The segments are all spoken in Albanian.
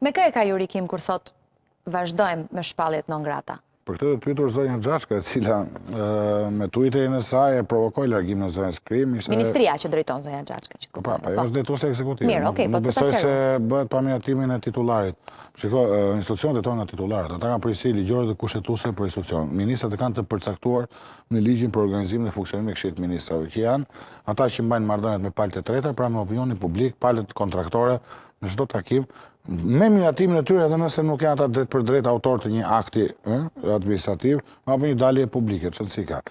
Me kë e ka Juri Kim kur thotë vazhdojmë me shpalljet non grata? Për këtë duhet pyetur zonja Xhaçka, e cila me Twitterin e saj e provokoi largimin e zonjës Kim, ishte Ministria që drejton zonja Xhaçka, që të kuptoj. Po, ajo është drejtuese ekzekutive. Mirë, okay, po të pasojë. se bëhet pa miratimin e titullarit. Shiko, institucionet e tona titullarët, ata kanë përgjegjësi ligjore dhe kushtetuse për institucion. Ministrat e kanë të përcaktuar në ligjin për organizimin dhe funksionimin e Këshillit të Ministrave, që janë ata që mbajnë marrëdhëniet me palët e treta, pra me opinionin publik, palët kontraktore në çdo takim, me miratimin e tyre edhe nëse nuk janë ata drejtpërdrejt autorë të një akti administrativ, apo një dalje publike, qenësi ka.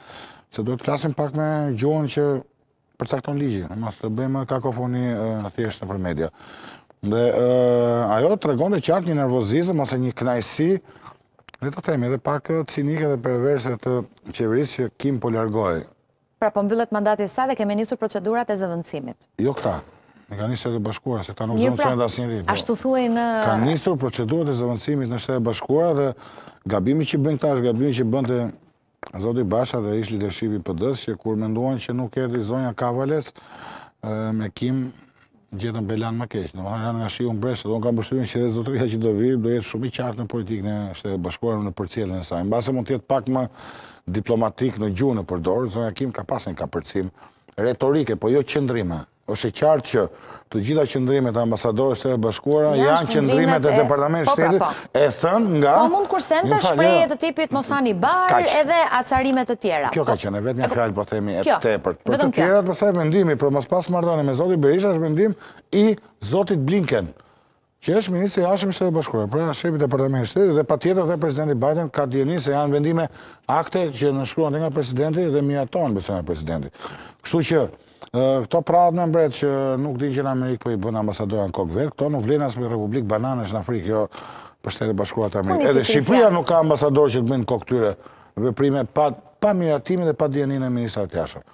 Se duhet të flasim pak me gjuhën që përcakton ligji, në mos të bëjmë kakofoni thjesht nëpër media. Dhe ajo tregonte qartë një nervozizëm ose një kënaqësi, le të themi edhe pak cinike dhe perverse të qeverisë që Kim po largohej Pra po mbyllet mandati i saj dhe kemi nisur procedurat e zëvendësimit. Jo këta, e kanë nisur Shtetet e Bashkuara, se këta nuk zëvendësojnë pra, asnjëri. Po. Ashtu thuhej në Kanë nisur procedurat e zëvendësimit në Shtetet e Bashkuara dhe gabimi që bëjnë këta është gabimi që bënte Zoti Basha dhe ish lidershipi i PD-së që kur menduan që nuk erdhi zonja Kavalec me Kim gjetën belanë më keq, domethënë ranë nga shiu në breshër, dhe unë kam përshtypjen që edhe zotëria që do vijë do jetë shumë i qartë në politikën e Shteteve të Bashkuara, në përcjelljen e saj. Mbase mund të jetë pak më diplomatik në gjuhën e përdorur, zonja Kim ka pasur një kapërcim retorike, po jo qëndrimi. Është e qartë që të gjitha qëndrimet e ambasadores së Shteteve të Bashkuara janë qëndrimet e Departamentit të po, pra, Shtetit, E thënë nga... Po mund të kursente shprehje të tipit mos hani bar edhe acarime të tjera. Kjo ka po, qenë vetëm një fjalë po themi e tepërt. Për të tjerat, përsa i vendimi për mos pas marrëdhënie me Zotin Berisha është vendim i Zotit Blinken. Që është ministri i jashtëm i Shteteve të Bashkuara, pra shefi i Departamentit të Shtetit dhe patjetër dhe presidenti Biden ka dijeni se janë vendime akte që nënshkruhen dhe nga presidenti dhe miratohen besoj nga presidenti. Kështu që Këto përrallat me mbret që nuk dinë gjë në Amerikë po i bën ambasadorja me kokë të vet, këto nuk vlejnë as në republikë bananesh në Afrikë, jo për Shtetet e Bashkuara të Amerikës. Edhe Shqipëria nuk ka ambasadorë që të bëjnë me kokë të tyre veprime pa miratimin dhe pa dijeninë e ministrave të jashtëm.